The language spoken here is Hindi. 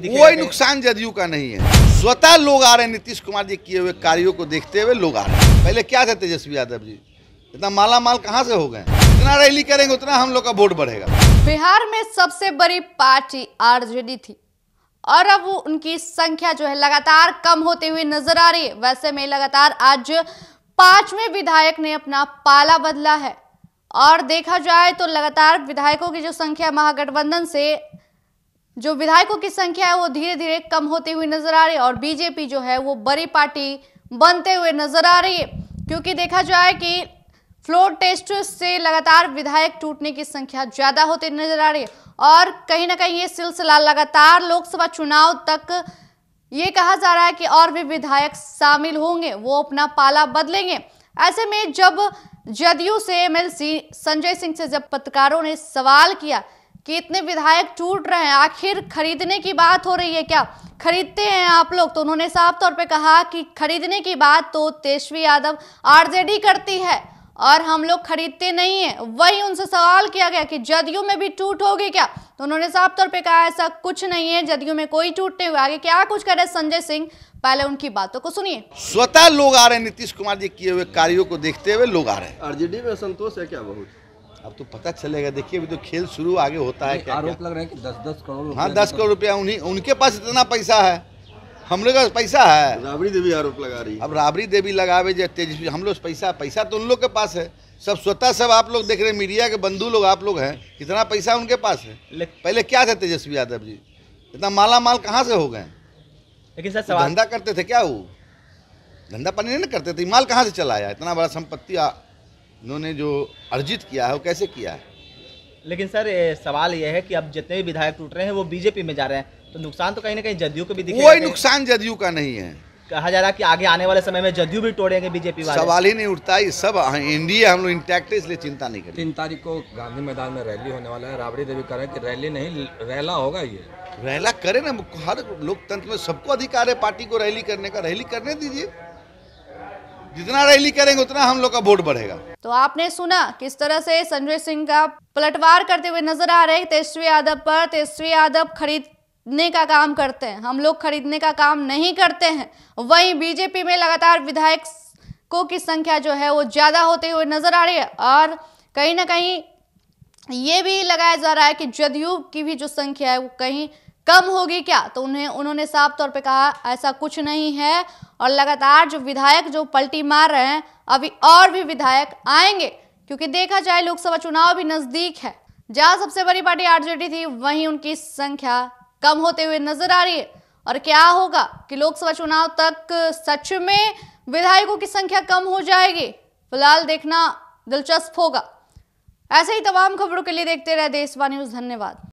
कोई नुकसान जदयू का नहीं है। स्वतः लोग आ रहे हैं नीतीश कुमार जी किए हुए कार्यों को देखते हुए लोग आ रहे हैं। पहले क्या थे तेजस्वी यादव जी? इतना माला माल कहाँ से हो गए? जितना रैली करेंगे उतना हम लोग का वोट बढ़ेगा। बिहार में सबसे बड़ी पार्टी आरजेडी थी। और अब उनकी संख्या जो है लगातार कम होती हुई नज़र आ रही है। वैसे में लगातार आज पाँचवें विधायक ने अपना पाला बदला है। और देखा जाए तो लगातार विधायकों की जो संख्या महागठबंधन से जो विधायकों की संख्या है वो धीरे धीरे कम होती हुई नज़र आ रही है और बीजेपी जो है वो बड़ी पार्टी बनते हुए नज़र आ रही है। क्योंकि देखा जाए कि फ्लोर टेस्ट से लगातार विधायक टूटने की संख्या ज़्यादा होती नज़र आ रही है और कहीं ना कहीं ये सिलसिला लगातार लोकसभा चुनाव तक ये कहा जा रहा है कि और भी विधायक शामिल होंगे, वो अपना पाला बदलेंगे। ऐसे में जब जदयू से एमएलसी संजय सिंह से जब पत्रकारों ने सवाल किया कि इतने विधायक टूट रहे हैं आखिर खरीदने की बात हो रही है क्या? खरीदते हैं आप लोग तो उन्होंने साफ़ तौर पे कहा कि खरीदने की बात तो तेजस्वी यादव आरजेडी करती है और हम लोग खरीदते नहीं है। वही उनसे सवाल किया गया कि जदयू में भी टूट होगी क्या? तो उन्होंने साफ़ तौर पे कहा ऐसा कुछ नहीं है जदयू में कोई टूट नहीं हुआ आगे क्या कुछ करे संजय सिंह? पहले उनकी बातों को सुनिए। स्वतः लोग आ रहे हैं नीतीश कुमार जी किए हुए कार्यो को देखते हुए लोग आ रहे हैं। आरजेडी में संतोष है क्या बहुत? अब तो पता चलेगा देखिए अभी तो खेल शुरू आगे होता है क्या, आरोप लग रहा है कि दस दस करोड़ हाँ दस करोड़ रुपया उन्हीं उनके पास इतना पैसा है। हम लोग के पास है। राबड़ी देवी आरोप लगा रही है। अब राबड़ी देवी लगावे जो तेजस्वी हम लोग पैसा पैसा तो उन लोग के पास है। सब स्वतः सब आप लोग देख रहे हैं मीडिया के बंधु लोग आप लोग हैं कितना पैसा उनके पास है। पहले क्या थे तेजस्वी यादव जी? इतना माला माल कहाँ से हो गए? लेकिन सर धंधा करते थे क्या वो? धंधा पानी नहीं ना करते थे माल कहाँ से चलाया? इतना बड़ा संपत्ति आ- इन्होंने जो अर्जित किया है वो कैसे किया है? लेकिन सर सवाल यह है कि अब जितने भी विधायक टूट रहे हैं वो बीजेपी में जा रहे हैं। तो नुकसान तो कहीं ना कहीं जदयू को भी दिखेगा कोई नुकसान जदयू का नहीं है। कहा जा रहा है कि आगे आने वाले समय में जदयू भी तोड़ेंगे बीजेपी वाले। सवाल ही नहीं उठता ये सब एनडीए हम लोग इंटैक्ट है इसलिए चिंता नहीं करें तीन तारीख को गांधी मैदान में रैली होने वाला है। राबड़ी देवी कह रहे हैं कि रैली नहीं रैला होगा ये। रैला करे ना हर लोकतंत्र में सबको अधिकार है पार्टी को रैली करने का। रैली करने दीजिए। जितना रैली करेंगे, उतना हम लोग का वोट बढ़ेगा। तो आपने सुना किस तरह से संजय सिंह का पलटवार करते हुए नज़र आ रहे तेजस्वी यादव पर तेजस्वी यादव खरीद खरीदने का काम करते हैं। हम लोग खरीदने का काम नहीं करते हैं। वहीं बीजेपी में लगातार विधायकों की संख्या जो है, वो ज़्यादा होते हुए नज़र आ रही है। और कहीं ना कहीं ये भी लगाया जा रहा है कि जदयू की भी जो संख्या है, वो कहीं कम होगी क्या? तो उन्हें, उन्होंने साफ़ तौर पे कहा, ऐसा कुछ नहीं है। और लगातार जो विधायक जो पलटी मार रहे हैं, अभी और भी विधायक आएँगे। क्योंकि देखा जाए, लोकसभा चुनाव भी नज़दीक है। जहाँ सबसे बड़ी पार्टी आरजेडी थी, वहीं उनकी संख्या कम होते हुए नज़र आ रही है। और क्या होगा कि लोकसभा चुनाव तक सच में विधायकों की संख्या कम हो जाएगी? फ़िलहाल देखना दिलचस्प होगा। ऐसे ही तमाम खबरों के लिए देखते रहे देशवा न्यूज़। धन्यवाद।